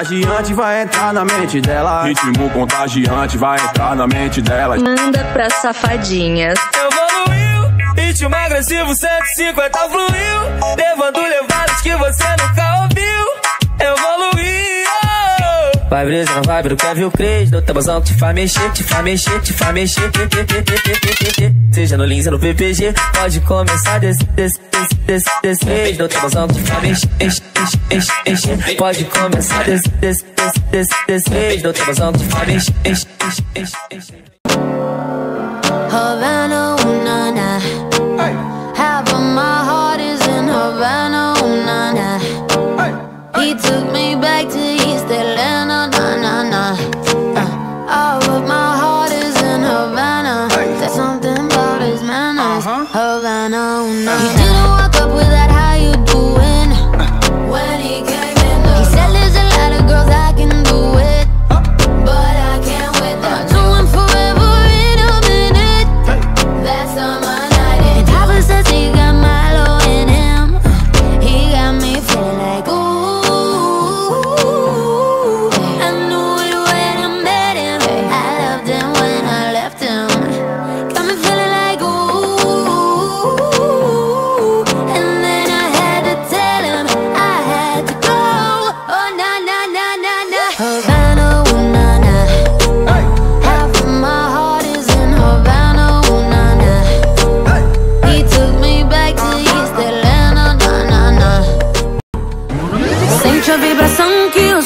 contagiante vai entrar na mente dela. Ritmo contagiante vai entrar na mente dela. Manda pra safadinhas. Evoluiu, ritmo agressivo 150 fluiu, levando levadas que você nunca ouviu. Evoluiu. Vai brisa na vibe do Kevin Cres No tabuzão que te faz mexer, te faz mexer, te faz mexer Seja no Lins ou no PPG Pode começar desse, desse, desse, desse, desse No tabuzão que te faz mexer, enche, enche, enche, enche Pode começar desse, desse, desse, desse, desse No tabuzão que te faz mexer, enche, enche, enche, enche Havana, ooh, na, na. Half of my heart is in Havana, ooh, na, na. He took me back to East Atlanta, na, na, na. Uh, all of my heart is in Havana. There's something about his manners. Havana, ooh, na, He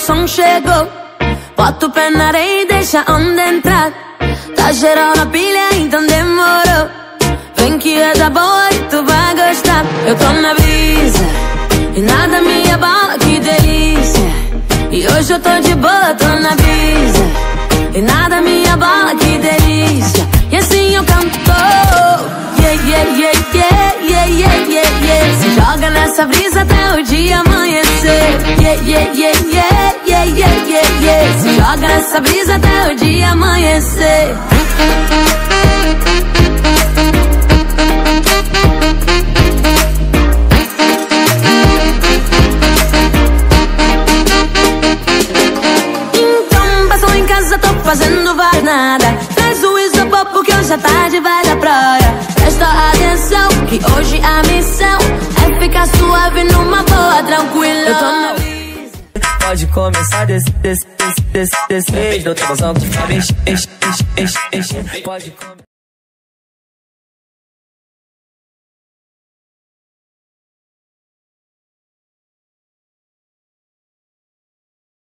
som chegou. Bota o pé na areia e deixa onda entrar. Tá geral na pilha, então demorou. Vem que é da boa e tu vai gostar. Eu tô na brisa e nada me abala, que delícia. E hoje eu tô de boa, tô na brisa. E nada me abala, que delícia. E assim eu canto. Yeah, yeah, yeah, yeah, yeah, yeah, yeah, yeah. Se joga nessa brisa até o dia amanhecer. Yeah, yeah, yeah, Nessa brisa até o dia amanhecer. Então passou em casa, tô fazendo nada. Traz o isopor porque hoje a tarde vai Pode começar desse, desse, desse, desse, desse No tabuzão que te faz mexer, enche, enche, enche,